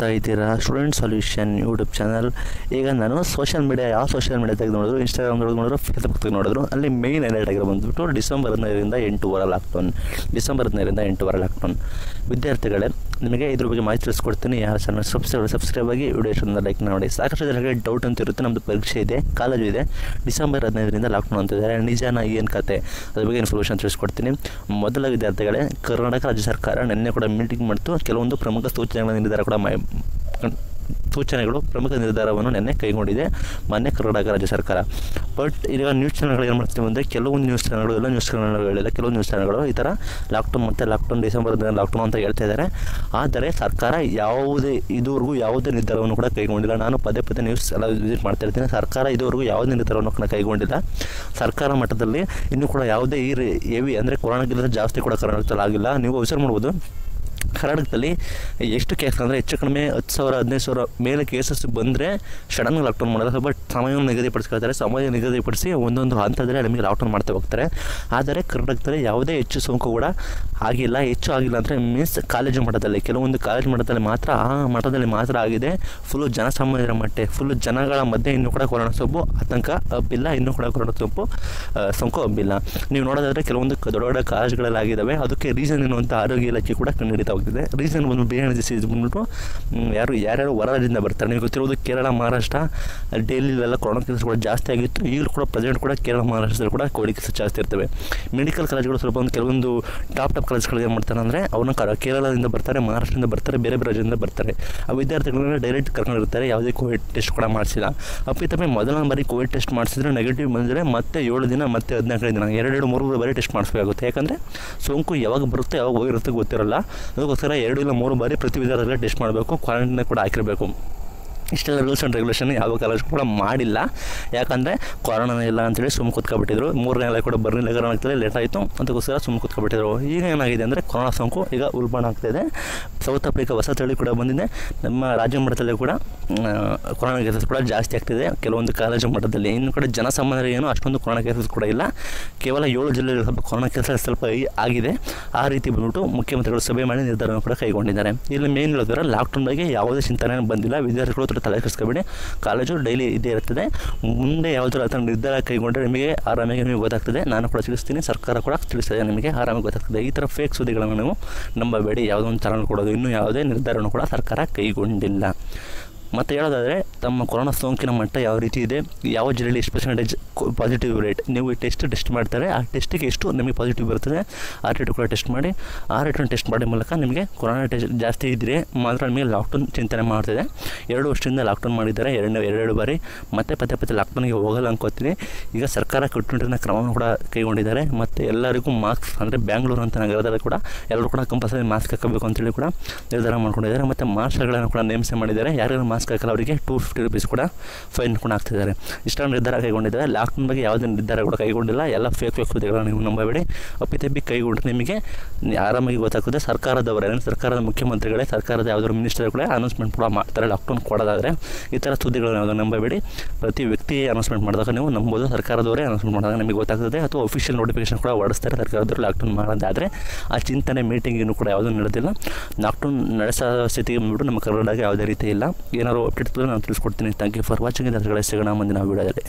ನೋಡ್ತಾ ಇದ್ದೀರಾ? Student solution YouTube channel ಈಗ ನಾನು ಸೋಷಿಯಲ್ ಮೀಡಿಯಾ ಯಾವ ಸೋಷಿಯಲ್ ಮೀಡಿಯಾ ತೆಗೆದು ನೋಡಿದ್ರು? ಇನ್ಸ್ಟಾಗ್ರಾಮ್ ನೋಡಿದ್ರು ಫೇಸ್ಬುಕ್ ತೆಗೆದು ನೋಡಿದ್ರು. ಅಲ್ಲಿ ಮೇನ್ ಹೈಲೈಟ್ ಆಗಿರೋ ಬಂದ್ಬಿಟ್ಟು ಡಿಸೆಂಬರ್ ಹದಿನೈದರಿಂದ ಎಂಟು ವಾರ ಲಾಕ್ಡೌನ್ ಡಿಸೆಂಬರ್ ಹದಿನೈದರಿಂದ ಎಂಟು ವಾರ ಲಾಕ್ಡೌನ್ ವಿದ್ಯಾರ್ಥಿಗಳೇ ನಿಮಗೆ ಇದ್ರ ಬಗ್ಗೆ ಮಾಹಿತಿ ತಿಳಿಸ್ಕೊಡ್ತೀನಿ. ಯಾರು ಚಾನಲ್ ಸಬ್ಸ್ಕ್ರೈಬ್ ಸಬ್ಸ್ಕ್ರೈಬ್ ಆಗಿ ವಿಡಿಯೋ ಲೈಕ್ ಮಾಡಿ. ಸಾಕಷ್ಟು ಜನರಿಗೆ ಡೌಟ್ ಅಂತ ಇರುತ್ತೆ. ನಮ್ಮದು ಪರೀಕ್ಷೆ ಇದೆ, ಕಾಲೇಜು ಇದೆ. ಡಿಸೆಂಬರ್ ಹದಿನೈದರಿಂದ ಲಾಕ್ಡೌನ್ ಅಂತಿದ್ದಾರೆ ನಿಜಾನ ಏನು ಕತೆ? ಅದ್ರ ಬಗ್ಗೆ ಇನ್ಫಾರ್ಮೇಷನ್ ತಿಳಿಸ್ಕೊಡ್ತೀನಿ. ಮೊದಲ ವಿದ್ಯಾರ್ಥಿಗಳೇ ಕರ್ನಾಟಕ ರಾಜ್ಯ ಸರ್ಕಾರ ನಿನ್ನೆ ಕೂಡ ಮೀಟಿಂಗ್ ಮಾಡ್ತು. ಕೆಲವೊಂದು ಪ್ರಮುಖ ಸೂಚನೆಗಳನ್ನು ನೀಡಿದ್ದಾರೆ ಕೂಡ. ಸೂಚನೆಗಳು ಪ್ರಮುಖ ನಿರ್ಧಾರವನ್ನು ನಿನ್ನೆ ಕೈಗೊಂಡಿದೆ. ಮಾನ್ಯ ಕರ್ನಾಟಕ ರಾಜ್ಯ ಸರ್ಕಾರ. ಬಟ್ ಈಗ ನ್ಯೂಸ್ ಚಾನಲ್ಗಳು ಏನು ಮಾಡ್ತೀವಿ ಅಂದರೆ ಕೆಲವೊಂದು ನ್ಯೂಸ್ ಚಾನಲ್ಗಳು ಎಲ್ಲ ನ್ಯೂಸ್ ಚಾನಲ್ಗಳಿಲ್ಲ ಕೆಲವು ನ್ಯೂಸ್ ಚಾನಲ್ಗಳು ಈ ಥರ ಲಾಕ್ಡೌನ್ ಮತ್ತು ಲಾಕ್ಡೌನ್ ಡಿಸೆಂಬರ್ ಲಾಕ್ಡೌನ್ ಅಂತ ಹೇಳ್ತಾ ಇದ್ದಾರೆ. ಆದರೆ ಸರ್ಕಾರ ಯಾವುದೇ, ಇದುವರೆಗೂ ಯಾವುದೇ ನಿರ್ಧಾರವನ್ನು ಕೂಡ ಕೈಗೊಂಡಿಲ್ಲ. ನಾನು ಪದೇ ಪದೇ ನ್ಯೂಸ್ ಎಲ್ಲ ವಿಸಿಟ್ ಮಾಡ್ತಾ ಇರ್ತೀನಿ. ಸರ್ಕಾರ ಇದುವರೆಗೂ ಯಾವುದೇ ನಿರ್ಧಾರವನ್ನು ಕೂಡ ಕೈಗೊಂಡಿಲ್ಲ. ಸರ್ಕಾರ ಮಟ್ಟದಲ್ಲಿ ಇನ್ನೂ ಕೂಡ ಯಾವುದೇ ಈ ಹೆವಿ ಅಂದರೆ ಕೊರೋನಾಗಿಲ್ಲದ ಜಾಸ್ತಿ ಕೂಡ ಕರ್ನಾಟಕದಲ್ಲಿ ಆಗಿಲ್ಲ ನೀವು ವಿಚಾರ ಮಾಡ್ಬೋದು. ಕರ್ನಾಟಕದಲ್ಲಿ ಎಷ್ಟು ಕೇಸ್ ಅಂದರೆ ಹೆಚ್ಚು ಕಡಿಮೆ ಹತ್ತು ಸಾವಿರ ಹದಿನೈದು ಸಾವಿರ ಮೇಲೆ ಕೇಸಸ್ ಬಂದರೆ ಸಡನ್ ಲಾಕ್ಡೌನ್ ಮಾಡೋದು ಬಟ್ ಸಮಯವನ್ನು ನಿಗದಿಪಡಿಸ್ಕೊಳ್ತಾರೆ. ಸಮಯ ನಿಗದಿಪಡಿಸಿ ಒಂದೊಂದು ಹಂತದಲ್ಲಿ ನಮಗೆ ಲಾಕ್ಡೌನ್ ಮಾಡ್ತಾ ಹೋಗ್ತಾರೆ. ಆದರೆ ಕರ್ನಾಟಕದಲ್ಲಿ ಯಾವುದೇ ಹೆಚ್ಚು ಸೋಂಕು ಕೂಡ ಆಗಿಲ್ಲ. ಹೆಚ್ಚು ಆಗಿಲ್ಲ ಅಂದರೆ ಮೀನ್ಸ್ ಕಾಲೇಜು ಮಟ್ಟದಲ್ಲಿ ಕೆಲವೊಂದು ಕಾಲೇಜು ಮಟ್ಟದಲ್ಲಿ ಮಾತ್ರ ಆ ಮಠದಲ್ಲಿ ಮಾತ್ರ ಆಗಿದೆ. ಫುಲ್ಲು ಜನಸಾಮಾನ್ಯರ ಮಟ್ಟೆ ಫುಲ್ಲು ಜನಗಳ ಮಧ್ಯೆ ಇನ್ನೂ ಕೂಡ ಕೊರೋನಾ ಸೊಪ್ಪು ಆತಂಕ ಹಬ್ಬಿಲ್ಲ. ಇನ್ನೂ ಕೂಡ ಕೊರೋನಾ ಆ, ಸೋಂಕು ಹಬ್ಬಿಲ್ಲ. ನೀವು ನೋಡೋದಾದರೆ ಕೆಲವೊಂದು ದೊಡ್ಡ ದೊಡ್ಡ ಕಾಲೇಜುಗಳಲ್ಲಿ ಆಗಿದ್ದಾವೆ ಅದಕ್ಕೆ ರೀಸನ್ ಏನು ಅಂತ ಆರೋಗ್ಯ ಇಲಾಖೆ ಕೂಡ ಕಂಡುಹಿಡಿತಾ ಹೋಗ್ತಿದೆ ರೀಸನ್ ಬಂದು ಬಿರಿಯಾನಿ ಡಿಸೀಸ್ ಬಂದ್ಬಿಟ್ಟು. ಯಾರು, ಯಾರ್ಯಾರು ಹೊರ ಬರ್ತಾರೆ. ನಿಮಗೆ ಗೊತ್ತಿರೋದು ಕೇರಳ, ಮಹಾರಾಷ್ಟ್ರ ಡೆಲ್ಲಿಲೆಲ್ಲ ಕೊರೋನಾ ಕೇಸಸ್ ಕೂಡ ಜಾಸ್ತಿ ಆಗಿತ್ತು. ಈಗಲೂ ಕೂಡ ಪ್ರೆಸೆಂಟ್ ಕೂಡ ಕೇರಳ, ಮಹಾರಾಷ್ಟ್ರದಲ್ಲಿ ಕೂಡ ಕೋವಿಡ್ ಕೇಸಸ್ ಜಾಸ್ತಿ ಇರ್ತವೆ. ಮೆಡಿಕಲ್ ಕಾಲೇಜ್ಗಳು ಸ್ವಲ್ಪ ಒಂದು ಕೆಲವೊಂದು ಟಾಪ್ ಟಾಪ್ ಕಾಲೇಜ್ಗಳು ಏನು ಮಾಡ್ತಾರೆ ಅಂದರೆ, ಅವ್ರನ್ನ ಕೇರಳದಿಂದ ಬರ್ತಾರೆ, ಮಹಾರಾಷ್ಟ್ರದಿಂದ ಬರ್ತಾರೆ, ಬೇರೆ ಬೇರೆ ರಾಜ್ಯದಿಂದ ಬರ್ತಾರೆ. ಆ ವಿದ್ಯಾರ್ಥಿಗಳನ್ನ ಡೈರೆಕ್ಟ್ ಕರ್ಕೊಂಡಿರ್ತಾರೆ ಯಾವುದೇ ಕೋವಿಡ್ ಟೆಸ್ಟ್ ಕೂಡ ಮಾಡಿಸಿಲ್ಲ. ಅಪ್ಪಿತಪ್ಪಿ ಮೊದಲ ಬಾರಿ ಕೋವಿಡ್ ಟೆಸ್ಟ್ ಮಾಡಿಸಿದ್ರೆ ನೆಗೆಟಿವ್ ಬಂದರೆ ಮತ್ತೆ ಏಳು ದಿನ, ಮತ್ತೆ ಹದಿನಾಲ್ಕನೇ ದಿನ, ಎರಡೆರಡು ಮೂರು ಬಾರಿ ಟೆಸ್ಟ್ ಮಾಡಿಸ್ಬೇಕಾಗುತ್ತೆ. ಯಾಕಂದರೆ ಸೋಂಕು ಯಾವಾಗ ಬರುತ್ತೆ, ಯಾವಾಗ ಹೋಗಿರುತ್ತೆ ಗೊತ್ತಿರಲ್ಲ. ಎರಡು ಇಲ್ಲ ಮೂರು ಬಾರಿ ಪ್ರತಿ ವಿದ್ಯಾರ್ಥಿಗಳ ಟೆಸ್ಟ್ ಮಾಡಬೇಕು ಕ್ವಾರಂಟೈನ್ ಕೂಡ ಹಾಕಿರಬೇಕು. ಇಷ್ಟೆಲ್ಲ ರೂಲ್ಸ್ ಆ್ಯಂಡ್ ರೆಗ್ಯುಲೇಷನ್ ಯಾವ ಕಾಲೇಜ್ ಕೂಡ ಮಾಡಿಲ್ಲ. ಯಾಕಂದರೆ ಕೊರೋನಾ ಇಲ್ಲ ಅಂತೇಳಿ ಸುಮ್ಮನೆ ಕೂತ್ಕೊಬಿಟ್ಟಿದ್ರು. ಮೂರನೇ ಅಲೆ ಕೂಡ ಬರಲಿಲ್ಲ ಆಗ್ತದೆ ಲೇಟ್ ಆಯಿತು. ಅದಕ್ಕೋಸ್ಕರ ಸುಮ್ಮನೆ ಕೂತ್ಕೊಬಿಟ್ಟಿದ್ರು. ಈಗ ಏನಾಗಿದೆ ಅಂದರೆ ಕೊರೋನಾ ಸೋಂಕು ಈಗ ಉಲ್ಬಣ ಆಗ್ತಾಯಿದೆ ಸೌತ್ ಆಫ್ರಿಕಾ ಹೊಸ ತಳಿ ಕೂಡ ಬಂದಿದೆ. ನಮ್ಮ ರಾಜ್ಯ ಮಟ್ಟದಲ್ಲಿ ಕೂಡ ಕೊರೋನಾ ಕೇಸಸ್ ಕೂಡ ಜಾಸ್ತಿ ಆಗ್ತಿದೆ. ಕೆಲವೊಂದು ಕಾಲೇಜು ಮಟ್ಟದಲ್ಲಿ. ಇನ್ನು ಕಡೆ ಜನಸಾಮಾನ್ಯರಿಗೆ ಏನು ಅಷ್ಟೊಂದು ಕೊರೋನಾ ಕೇಸಸ್ ಕೂಡ ಇಲ್ಲ. ಕೇವಲ ಏಳು ಜಿಲ್ಲೆಯಲ್ಲಿ ಸ್ವಲ್ಪ ಕೊರೋನಾ ಕೇಸಸ್ ಸ್ವಲ್ಪ ಆಗಿದೆ. ಆ ರೀತಿ ಬಂದ್ಬಿಟ್ಟು ಮುಖ್ಯಮಂತ್ರಿಗಳು ಸಭೆ ಮಾಡಿ ನಿರ್ಧಾರವನ್ನು ಕೂಡ ಕೈಗೊಂಡಿದ್ದಾರೆ. ಇಲ್ಲಿ ಮೇನ್ ಹೇಳಿದ್ರೆ ಲಾಕ್ಡೌನ್ ಬಗ್ಗೆ ಯಾವುದೇ ಚಿಂತನೆ ಬಂದಿಲ್ಲ. ವಿದ್ಯಾರ್ಥಿಗಳು ಥರ ತಲೆ ಕಾಲೇಜು ಡೈಲಿ ಇದೇ ಇರ್ತದೆ ಮುಂದೆ ಯಾವುದರ ಅದನ್ನು ನಿರ್ಧಾರ ಕೈಗೊಂಡ್ರೆ ನಿಮಗೆ ಆರಾಮಾಗಿ ನಿಮಗೆ ಗೊತ್ತಾಗ್ತದೆ. ನಾನು ಕೂಡ ತಿಳಿಸ್ತೀನಿ. ಸರ್ಕಾರ ಕೂಡ ತಿಳಿಸ್ತದೆ ನಿಮಗೆ ಆರಾಮಾಗಿ ಗೊತ್ತಾಗ್ತದೆ. ಈ ಥರ ಫೇಕ್ ಸುದ್ದಿಗಳನ್ನು ನೀವು ನಂಬಬೇಡಿ. ಯಾವುದೋ ಒಂದು ಚಾನಲ್ ಕೊಡೋದು, ಇನ್ನೂ ಯಾವುದೇ ನಿರ್ಧಾರವನ್ನು ಕೂಡ ಸರ್ಕಾರ ಕೈಗೊಂಡಿಲ್ಲ. ಮತ್ತು ಹೇಳೋದಾದರೆ, ತಮ್ಮ ಕೊರೋನಾ ಸೋಂಕಿನ ಮಟ್ಟ ಯಾವ ರೀತಿ ಇದೆ, ಯಾವ ಜಿಲ್ಲೆಯಲ್ಲಿ ಎಷ್ಟು ಪರ್ಸೆಂಟೇಜ್ ಪಾಸಿಟಿವ್ ರೇಟ್ ನೀವು ಟೆಸ್ಟ್ ಟೆಸ್ಟ್ ಮಾಡ್ತಾರೆ, ಆ ಟೆಸ್ಟಿಗೆ ಎಷ್ಟು ನಿಮಗೆ ಪಾಸಿಟಿವ್ ಬರ್ತದೆ, ಆ ರೇಟು ಕೂಡ ಟೆಸ್ಟ್ ಮಾಡಿ, ಆ ರೇಟನ್ನು ಟೆಸ್ಟ್ ಮಾಡೋ ಮೂಲಕ ನಿಮಗೆ ಕೊರೋನಾ ಟೆಸ್ಟ್ ಜಾಸ್ತಿ ಇದ್ದರೆ ಮಾತ್ರ ನಿಮಗೆ ಲಾಕ್ಡೌನ್ ಚಿಂತನೆ ಮಾಡ್ತಿದೆ. ಎರಡು ವರ್ಷದಿಂದ ಲಾಕ್ಡೌನ್ ಮಾಡಿದ್ದಾರೆ ಎರಡು ಎರಡೆರಡು ಬಾರಿ. ಮತ್ತೆ ಪದೇ ಪದೇ ಲಾಕ್ಡೌನ್ಗೆ ಹೋಗಲ್ಲ ಅನ್ಕೋತೀನಿ. ಈಗ ಸರ್ಕಾರ ಕಟ್ಟುನಿಟ್ಟಿನ ಕ್ರಮವನ್ನು ಕೂಡ ಕೈಗೊಂಡಿದ್ದಾರೆ. ಮತ್ತು ಎಲ್ಲರಿಗೂ ಮಾಸ್ಕ್ ಅಂದರೆ ಬ್ಯಾಂಗ್ಳೂರು ಅಂತ ನಗರದಲ್ಲಿ ಕೂಡ ಎಲ್ಲರೂ ಕೂಡ ಕಂಪಲ್ಸರಿ ಮಾಸ್ಕ್ ಹಾಕಬೇಕು ಅಂತೇಳಿ ಕೂಡ ನಿರ್ಧಾರ ಮಾಡ್ಕೊಂಡಿದ್ದಾರೆ. ಮತ್ತು ಮಾರ್ಷಲ್ಗಳನ್ನು ಕೂಡ ನೇಮಿಸಿ ಮಾಡಿದ್ದಾರೆ. ಯಾರ್ಯಾರು ಮಾಸ್ಕ್ ಹಾಕಲ್ಲ ಅವರಿಗೆ ಟೂ ಫಿಫ್ಟಿ ರುಪೀಸ್ ಕೂಡ ಫೈನ್ ಕೂಡ ಹಾಕ್ತಿದ್ದಾರೆ. ಇಷ್ಟೊಂದು ನಿರ್ಧಾರ ಕೈಗೊಂಡಿದ್ದಾರೆ. ಲಾಕ್ಡೌನ್ ಬಗ್ಗೆ ಯಾವುದೇ ನಿರ್ಧಾರ ಕೂಡ ಕೈಗೊಂಡಿಲ್ಲ. ಎಲ್ಲ ಫೇಕ್ ಫೇಕ್ ಸುದ್ದಿಗಳನ್ನು ನೀವು ನಂಬಬೇಡಿ. ಅಪ್ಪಿತಪ್ಪಿ ಕೈಗೊಂಡ್ರೆ ನಿಮಗೆ ಆರಾಮಾಗಿ ಗೊತ್ತಾಗ್ತದೆ. ಸರ್ಕಾರದವರೇ ಸರ್ಕಾರದ ಮುಖ್ಯಮಂತ್ರಿಗಳೇ, ಸರ್ಕಾರದ ಯಾವುದಾದ್ರು ಮಿನಿಸ್ಟರ್ ಅನೌನ್ಸ್ಮೆಂಟ್ ಕೂಡ ಮಾಡ್ತಾರೆ. ಲಾಕ್ಡೌನ್ ಕೊಡೋದಾದರೆ ಈ ಥರ ಸುದ್ದಿಗಳನ್ನು ನಂಬಬೇಡಿ. ಪ್ರತಿ ವ್ಯಕ್ತಿ ಅನೌನ್ಸ್ಮೆಂಟ್ ಮಾಡಿದಾಗ ನೀವು ನಂಬೋದು. ಸರ್ಕಾರದವರೇ ಅನೌನ್ಸ್ಮೆಂಟ್ ಮಾಡಿದಾಗ ನಿಮಗೆ ಗೊತ್ತಾಗ್ತದೆ. ಅಥವಾ ಅಫಿಷಿಯಲ್ ನೋಟಿಫಿಕೇಶನ್ ಕೂಡ ಹೊಡಿಸ್ತಾರೆ ಸರ್ಕಾರದವರು ಲಾಕ್ಡೌನ್ ಮಾಡೋದಾದರೆ ಆ ಚಿಂತನೆ ಮೀಟಿಂಗ್ ಇನ್ನೂ ಕೂಡ ಯಾವುದೂ ನಡೆದಿಲ್ಲ. ಲಾಕ್ಡೌನ್ ನಡೆಸೋ ಸ್ಥಿತಿಗೆ ಬಂದ್ಬಿಟ್ಟು ನಮ್ಮ ಕರ್ನಾಟಕ ಯಾವುದೇ ರೀತಿ ಇಲ್ಲ. ಏನಾದ್ರು ಅಪ್ಡೇಟ್ ನಾನು ತಿಳಿಸ್ಕೊಡ್ತೀನಿ. ಥ್ಯಾಂಕ್ ಯು ಫಾರ್ ವಾಚಿಂಗ್ ಇದ್ರೆ ಸಿಗೋಣ ಮುಂದಿನ ವೀಡಿಯೋದಲ್ಲಿ